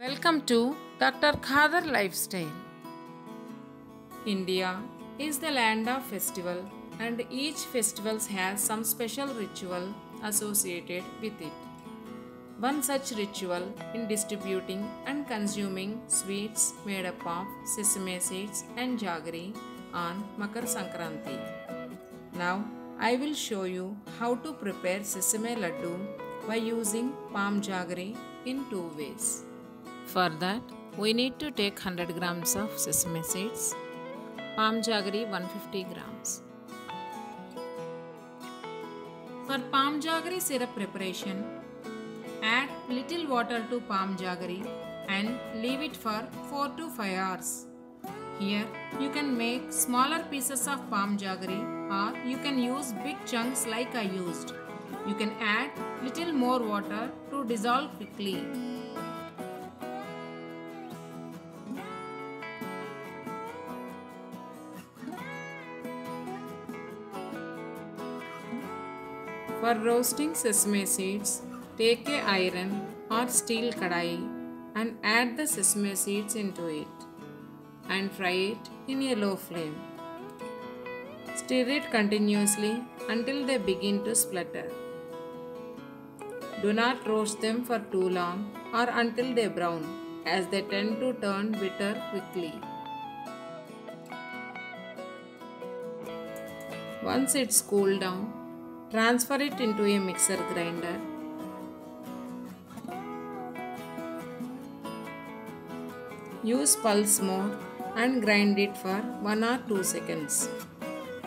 Welcome to Dr. Khadar Lifestyle. India is the land of festival and each festival has some special ritual associated with it. One such ritual in distributing and consuming sweets made up of sesame seeds and jaggery on Makar Sankranti. Now I will show you how to prepare sesame laddu by using palm jaggery in two ways. For that, we need to take 100 grams of sesame seeds, palm jaggery 150 grams. For palm jaggery syrup preparation, add little water to palm jaggery and leave it for 4 to 5 hours. Here, you can make smaller pieces of palm jaggery or you can use big chunks like I used. You can add little more water to dissolve quickly. For roasting sesame seeds, take a iron or steel kadai and add the sesame seeds into it and fry it in a low flame. Stir it continuously until they begin to splutter. Do not roast them for too long or until they brown as they tend to turn bitter quickly. Once it's cooled down, transfer it into a mixer grinder. Use pulse mode and grind it for 1 or 2 seconds.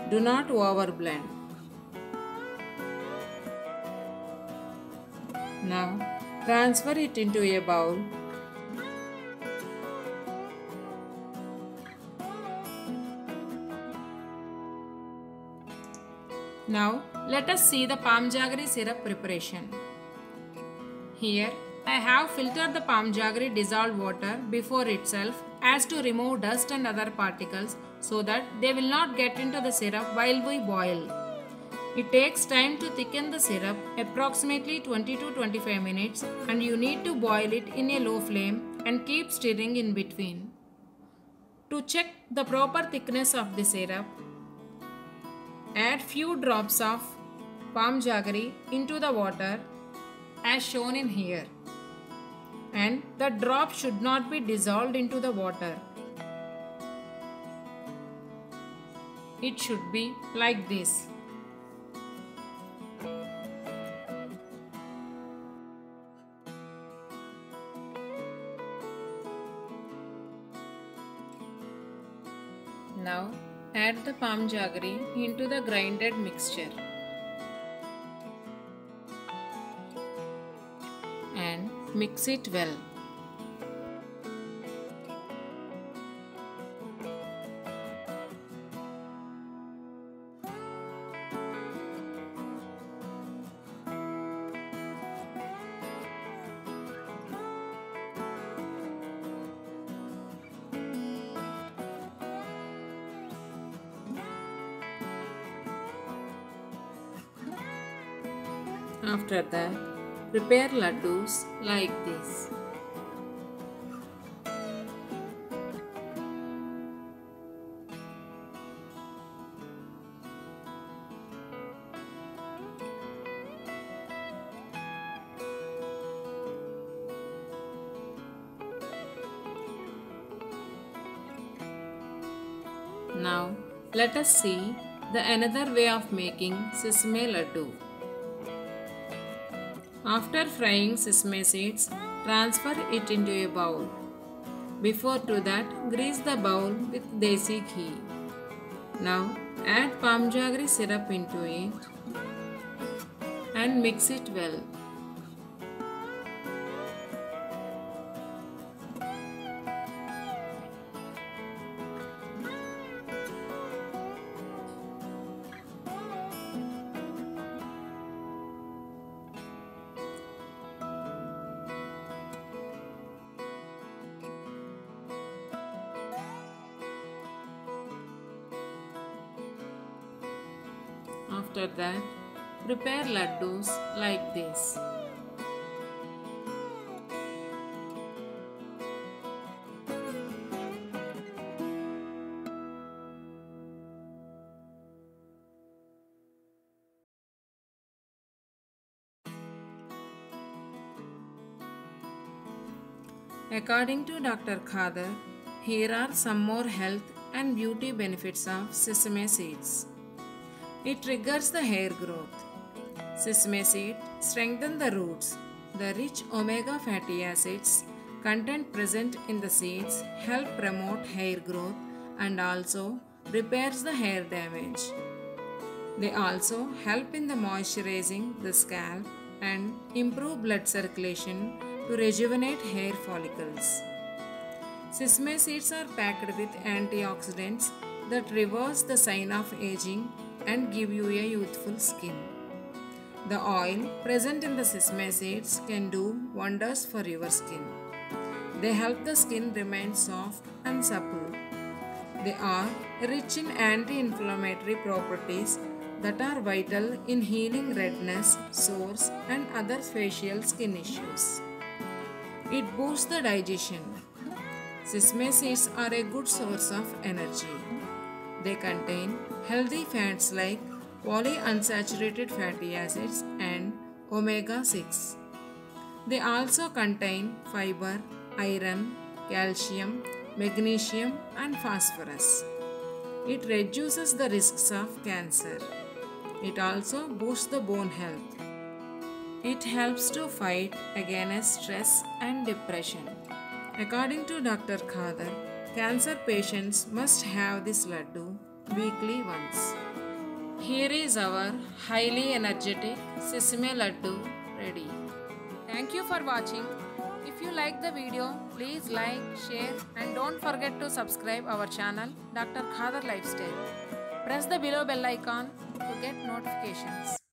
Do not over blend. Now transfer it into a bowl. Now let us see the palm jaggery syrup preparation. Here I have filtered the palm jaggery dissolved water before itself as to remove dust and other particles so that they will not get into the syrup while we boil. It takes time to thicken the syrup approximately 20 to 25 minutes and you need to boil it in a low flame and keep stirring in between. To check the proper thickness of the syrup, add few drops of palm jaggery into the water as shown in here and the drop should not be dissolved into the water. It should be like this. Now add the palm jaggery into the grinded mixture. and mix it well. After that, prepare laddus like this. Now, let us see the another way of making sesame laddu. After frying sesame seeds, transfer it into a bowl. Before to that, grease the bowl with desi ghee. Now add palm jaggery syrup into it and mix it well. After that, prepare laddus like this. According to Dr. Khadar, here are some more health and beauty benefits of sesame seeds. It triggers the hair growth. Sesame seed strengthen the roots. The rich omega fatty acids content present in the seeds help promote hair growth and also repairs the hair damage. They also help in the moisturizing the scalp and improve blood circulation to rejuvenate hair follicles. Sesame seeds are packed with antioxidants that reverse the sign of aging and give you a youthful skin. The oil present in the sesame seeds can do wonders for your skin. They help the skin remain soft and supple. They are rich in anti inflammatory properties that are vital in healing redness, sores, and other facial skin issues. It boosts the digestion. Sesame seeds are a good source of energy. They contain healthy fats like polyunsaturated fatty acids and omega 6. They also contain fiber, iron, calcium, magnesium, and phosphorus. It reduces the risks of cancer. It also boosts the bone health. It helps to fight against stress and depression. According to Dr. Khadar, cancer patients must have this laddu weekly once. Here is our highly energetic sesame laddu ready. Thank you for watching. If you like the video, please like, share and don't forget to subscribe our channel Dr. Khadar Lifestyle. Press the below bell icon to get notifications.